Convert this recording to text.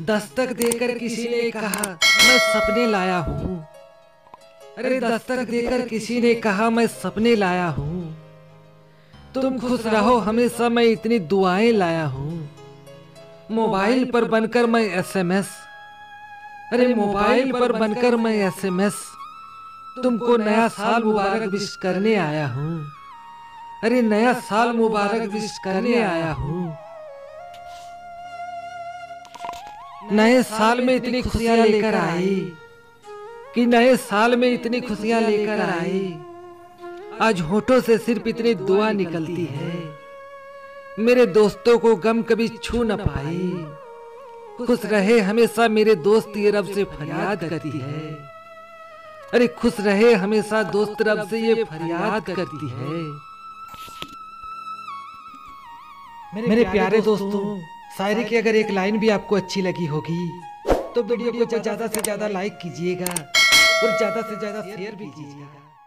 दस्तक देकर किसी ने कहा, मैं सपने लाया हूँ। अरे, दस्तक देकर किसी ने कहा, मैं सपने लाया हूँ। तुम खुश रहो, हमेशा मैं इतनी दुआएँ लाया हूँ। मोबाइल पर बनकर मैं एसएमएस। अरे, मोबाइल पर बनकर मैं एसएमएस। तुमको नया साल मुबारक विश करने आया हूँ। अरे, नया साल मुबारक विश करने आया हूँ। नए साल में इतनी खुशियाँ लेकर आई कि नए साल में इतनी खुशियाँ लेकर आई। आज होठों से सिर्फ़ इतनी दुआ निकलती है। मेरे दोस्तों को गम कभी छू न पाई। खुश रहे हमेशा मेरे दोस्त ये रब से फरियाद करती है। अरे खुश रहे हमेशा दोस्त रब से ये फरियाद करती है। मेरे प्यारे दोस्तों शायरी की अगर एक लाइन भी आपको अच्छी लगी होगी तो वीडियो को ज़्यादा से ज़्यादा लाइक कीजिएगा और ज़्यादा से ज़्यादा शेयर भी कीजिएगा।